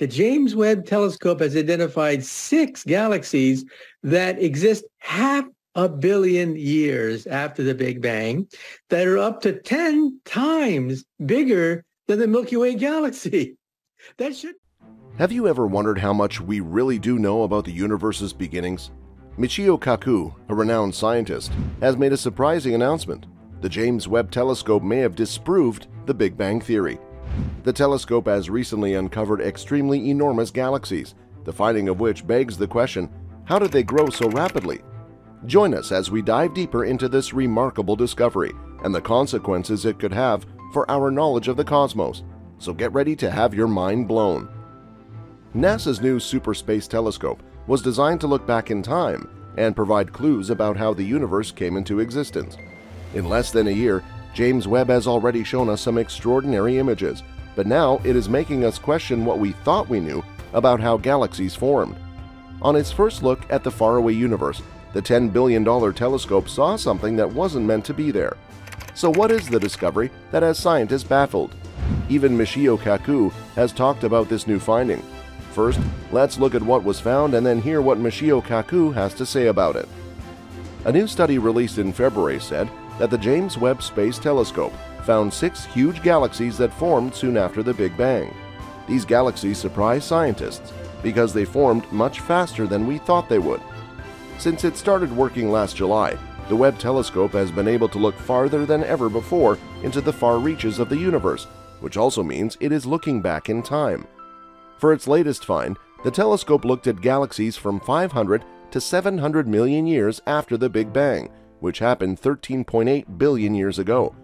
the James Webb Telescope has identified six galaxies that exist half a billion years after the Big Bang that are up to 10 times bigger than the Milky Way galaxy. That should Have you ever wondered how much we really do know about the universe's beginnings? Michio Kaku, a renowned scientist, has made a surprising announcement. The James Webb Telescope may have disproved the Big Bang Theory. The telescope has recently uncovered extremely enormous galaxies, the finding of which begs the question, how did they grow so rapidly? Join us as we dive deeper into this remarkable discovery and the consequences it could have for our knowledge of the cosmos. So get ready to have your mind blown. NASA's new Super Space Telescope was designed to look back in time and provide clues about how the universe came into existence. In less than a year, James Webb has already shown us some extraordinary images, but now it is making us question what we thought we knew about how galaxies formed. On its first look at the faraway universe, the $10 billion telescope saw something that wasn't meant to be there. So what is the discovery that has scientists baffled? Even Michio Kaku has talked about this new finding. First, let's look at what was found and then hear what Michio Kaku has to say about it. A new study released in February said that the James Webb Space Telescope found six huge galaxies that formed soon after the Big Bang. These galaxies surprised scientists because they formed much faster than we thought they would. Since it started working last July, the Webb telescope has been able to look farther than ever before into the far reaches of the universe, which also means it is looking back in time. For its latest find, the telescope looked at galaxies from 500 to 700 million years after the Big Bang, which happened 13.8 billion years ago.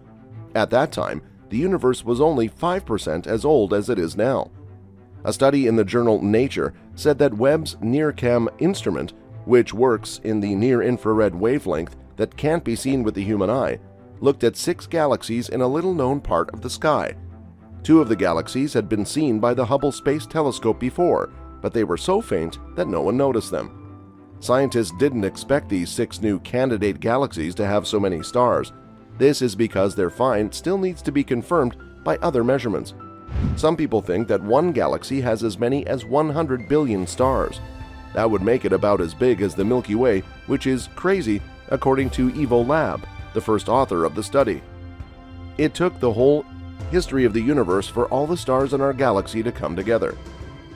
At that time, the universe was only 5% as old as it is now. A study in the journal Nature said that Webb's NIRCam instrument, which works in the near infrared wavelength that can't be seen with the human eye, looked at six galaxies in a little known part of the sky. Two of the galaxies had been seen by the Hubble Space Telescope before, but they were so faint that no one noticed them. Scientists didn't expect these six new candidate galaxies to have so many stars. This is because their find still needs to be confirmed by other measurements. Some people think that one galaxy has as many as 100 billion stars. That would make it about as big as the Milky Way, which is crazy according to Ivo Labbé, the first author of the study. It took the whole history of the universe for all the stars in our galaxy to come together.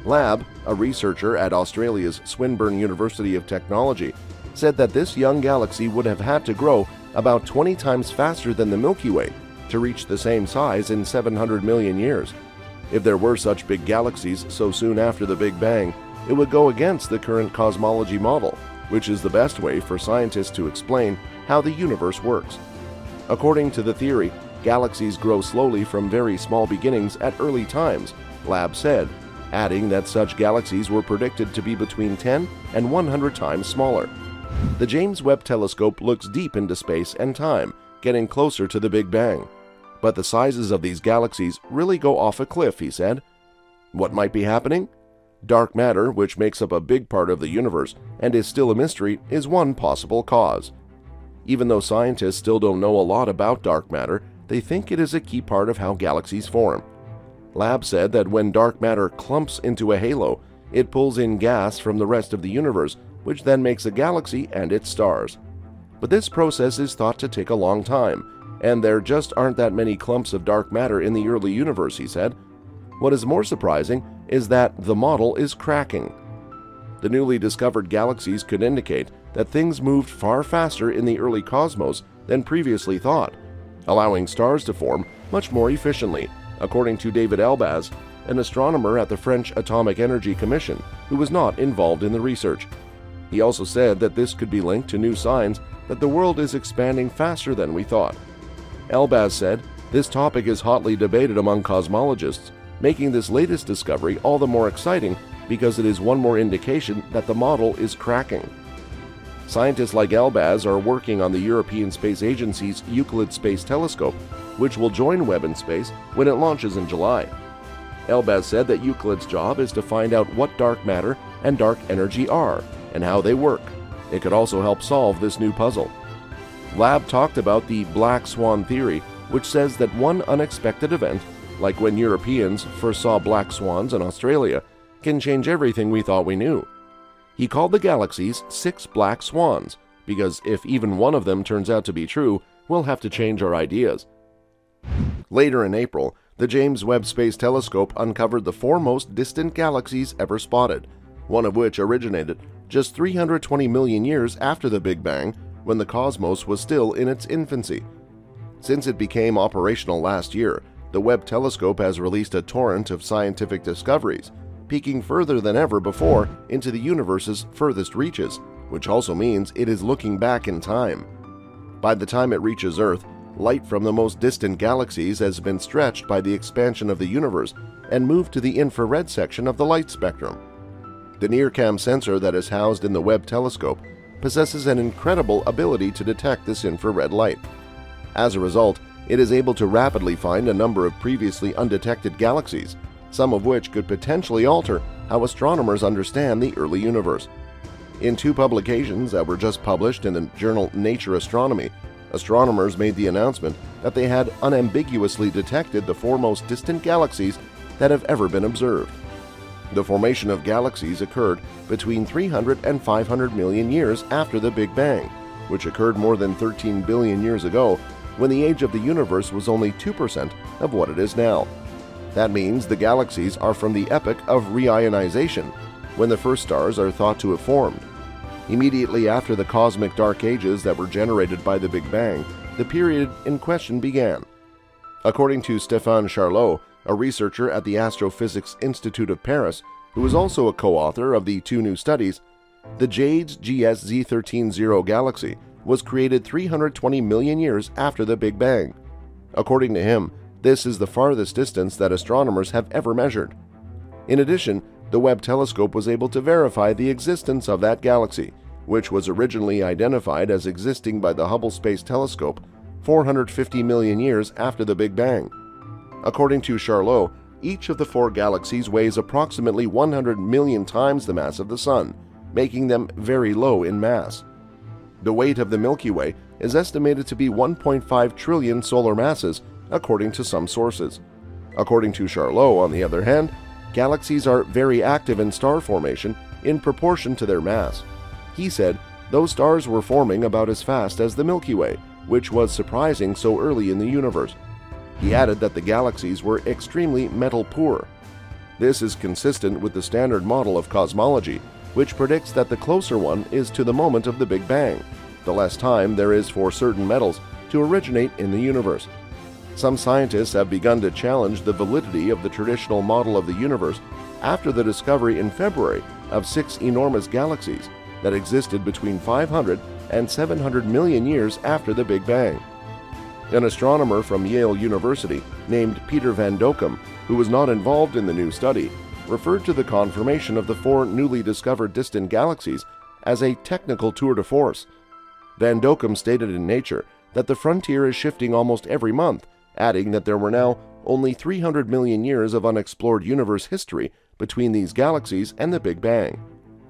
Labbé, a researcher at Australia's Swinburne University of Technology, said that this young galaxy would have had to grow about 20 times faster than the Milky Way to reach the same size in 700 million years. If there were such big galaxies so soon after the Big Bang, it would go against the current cosmology model, which is the best way for scientists to explain how the universe works. According to the theory, galaxies grow slowly from very small beginnings at early times, Labbé said, adding that such galaxies were predicted to be between 10 and 100 times smaller. The James Webb Telescope looks deep into space and time, getting closer to the Big Bang. But the sizes of these galaxies really go off a cliff, he said. What might be happening? Dark matter, which makes up a big part of the universe and is still a mystery, is one possible cause. Even though scientists still don't know a lot about dark matter, they think it is a key part of how galaxies form. Labbé said that when dark matter clumps into a halo, it pulls in gas from the rest of the universe, which then makes a galaxy and its stars. But this process is thought to take a long time, and there just aren't that many clumps of dark matter in the early universe, he said. What is more surprising is that the model is cracking. The newly discovered galaxies could indicate that things moved far faster in the early cosmos than previously thought, allowing stars to form much more efficiently according to David Elbaz, an astronomer at the French Atomic Energy Commission who was not involved in the research. He also said that this could be linked to new signs that the world is expanding faster than we thought. Elbaz said, This topic is hotly debated among cosmologists, making this latest discovery all the more exciting because it is one more indication that the model is cracking. Scientists like Elbaz are working on the European Space Agency's Euclid Space Telescope, which will join Webb in space when it launches in July. Elbaz said that Euclid's job is to find out what dark matter and dark energy are and how they work. It could also help solve this new puzzle. Labbé talked about the black swan theory, which says that one unexpected event, like when Europeans first saw black swans in Australia, can change everything we thought we knew. He called the galaxies six black swans because if even one of them turns out to be true, we'll have to change our ideas. Later in April, the James Webb Space Telescope uncovered the four most distant galaxies ever spotted, one of which originated just 320 million years after the Big Bang when the cosmos was still in its infancy. Since it became operational last year, the Webb telescope has released a torrent of scientific discoveries, peeking further than ever before into the universe's furthest reaches, which also means it is looking back in time. By the time it reaches Earth, light from the most distant galaxies has been stretched by the expansion of the universe and moved to the infrared section of the light spectrum. The NIRCam sensor that is housed in the Webb telescope possesses an incredible ability to detect this infrared light. As a result, it is able to rapidly find a number of previously undetected galaxies, some of which could potentially alter how astronomers understand the early universe. In two publications that were just published in the journal Nature Astronomy, astronomers made the announcement that they had unambiguously detected the four most distant galaxies that have ever been observed. The formation of galaxies occurred between 300 and 500 million years after the Big Bang, which occurred more than 13 billion years ago when the age of the universe was only 2% of what it is now. That means the galaxies are from the epoch of reionization, when the first stars are thought to have formed. Immediately after the cosmic dark ages that were generated by the Big Bang, the period in question began. According to Stéphane Charlot, a researcher at the Astrophysics Institute of Paris, who is also a co-author of the two new studies, the JADES-GS-z13-0 galaxy was created 320 million years after the Big Bang. According to him, this is the farthest distance that astronomers have ever measured. In addition, the Webb telescope was able to verify the existence of that galaxy, which was originally identified as existing by the Hubble Space Telescope 450 million years after the Big Bang. According to Charlot, each of the four galaxies weighs approximately 100 million times the mass of the Sun, making them very low in mass. The weight of the Milky Way is estimated to be 1.5 trillion solar masses, according to some sources. According to Charlot, on the other hand, galaxies are very active in star formation in proportion to their mass. He said those stars were forming about as fast as the Milky Way, which was surprising so early in the universe. He added that the galaxies were extremely metal poor. This is consistent with the standard model of cosmology, which predicts that the closer one is to the moment of the Big Bang, the less time there is for certain metals to originate in the universe. Some scientists have begun to challenge the validity of the traditional model of the universe after the discovery in February of six enormous galaxies that existed between 500 and 700 million years after the Big Bang. An astronomer from Yale University named Peter Van Dokkum, who was not involved in the new study, referred to the confirmation of the four newly discovered distant galaxies as a technical tour de force. Van Dokkum stated in Nature that the frontier is shifting almost every month, adding that there were now only 300 million years of unexplored universe history between these galaxies and the Big Bang.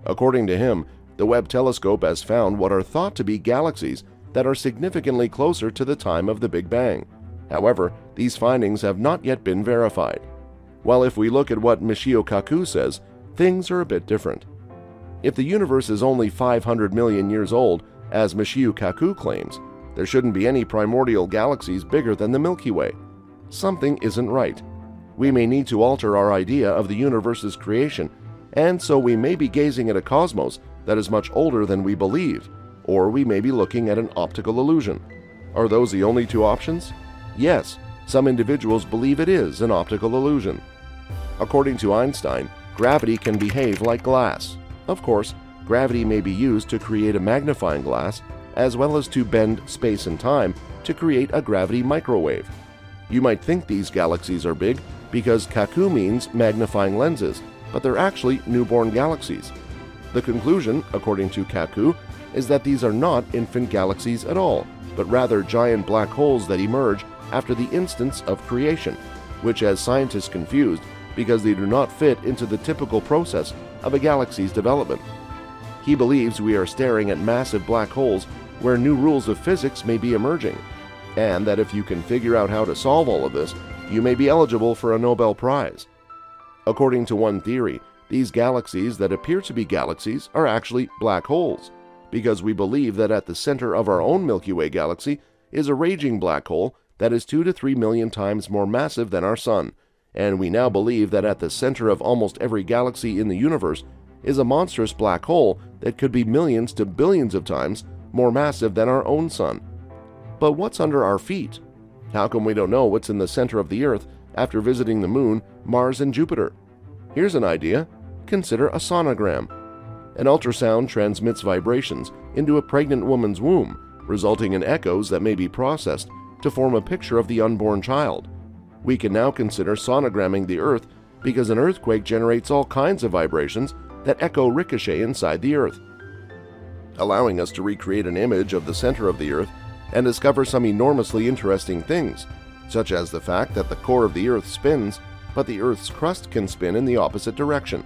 According to him, the Webb telescope has found what are thought to be galaxies that are significantly closer to the time of the Big Bang. However, these findings have not yet been verified. While if we look at what Michio Kaku says, things are a bit different. If the universe is only 500 million years old, as Michio Kaku claims, there shouldn't be any primordial galaxies bigger than the Milky Way. Something isn't right. We may need to alter our idea of the universe's creation, and so we may be gazing at a cosmos that is much older than we believe, or we may be looking at an optical illusion. Are those the only two options? Yes, some individuals believe it is an optical illusion. According to Einstein, gravity can behave like glass. Of course, gravity may be used to create a magnifying glass as well as to bend space and time to create a gravity microwave. You might think these galaxies are big because Kaku means magnifying lenses, but they're actually newborn galaxies. The conclusion, according to Kaku, is that these are not infant galaxies at all, but rather giant black holes that emerge after the instance of creation, which has scientists confused because they do not fit into the typical process of a galaxy's development. He believes we are staring at massive black holes where new rules of physics may be emerging, and that if you can figure out how to solve all of this, you may be eligible for a Nobel Prize. According to one theory, These galaxies that appear to be galaxies are actually black holes, because we believe that at the center of our own Milky Way galaxy is a raging black hole that is 2 to 3 million times more massive than our Sun, and we now believe that at the center of almost every galaxy in the universe is a monstrous black hole that could be millions to billions of times more massive than our own Sun. But what's under our feet? How come we don't know what's in the center of the Earth after visiting the Moon, Mars, and Jupiter? Here's an idea. Consider a sonogram. An ultrasound transmits vibrations into a pregnant woman's womb, resulting in echoes that may be processed to form a picture of the unborn child. We can now consider sonogramming the Earth because an earthquake generates all kinds of vibrations that echo ricochet inside the Earth, allowing us to recreate an image of the center of the Earth and discover some enormously interesting things, such as the fact that the core of the Earth spins, but the Earth's crust can spin in the opposite direction.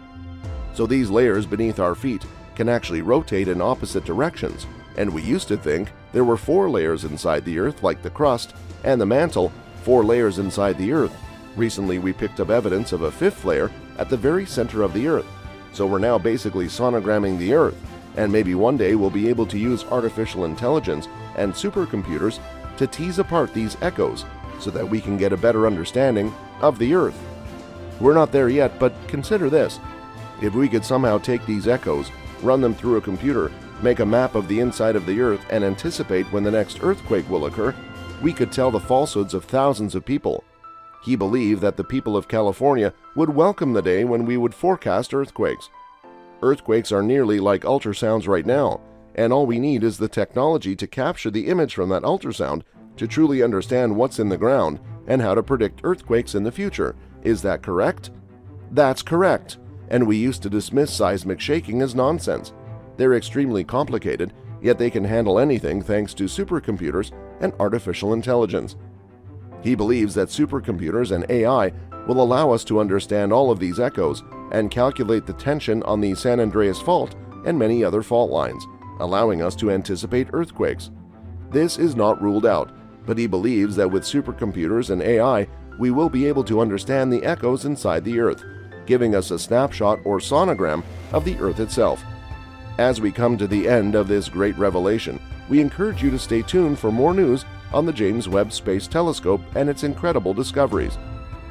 So these layers beneath our feet can actually rotate in opposite directions, and we used to think there were four layers inside the Earth like the crust and the mantle, four layers inside the Earth. Recently we picked up evidence of a fifth layer at the very center of the Earth, so we're now basically sonogramming the Earth, and maybe one day we'll be able to use artificial intelligence and supercomputers to tease apart these echoes so that we can get a better understanding of the Earth. We're not there yet, but consider this. If we could somehow take these echoes, run them through a computer, make a map of the inside of the Earth, and anticipate when the next earthquake will occur, we could tell the falsehoods of thousands of people. He believed that the people of California would welcome the day when we would forecast earthquakes. Earthquakes are nearly like ultrasounds right now, and all we need is the technology to capture the image from that ultrasound to truly understand what's in the ground and how to predict earthquakes in the future. Is that correct? That's correct, and we used to dismiss seismic shaking as nonsense. They're extremely complicated, yet they can handle anything thanks to supercomputers and artificial intelligence. He believes that supercomputers and AI will allow us to understand all of these echoes and calculate the tension on the San Andreas Fault and many other fault lines allowing us to anticipate earthquakes. This is not ruled out, but he believes that with supercomputers and AI, we will be able to understand the echoes inside the Earth, giving us a snapshot or sonogram of the Earth itself. As we come to the end of this great revelation, we encourage you to stay tuned for more news on the James Webb Space Telescope and its incredible discoveries.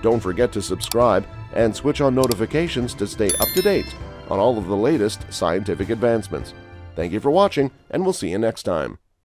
Don't forget to subscribe and switch on notifications to stay up to date on all of the latest scientific advancements. Thank you for watching, and we'll see you next time.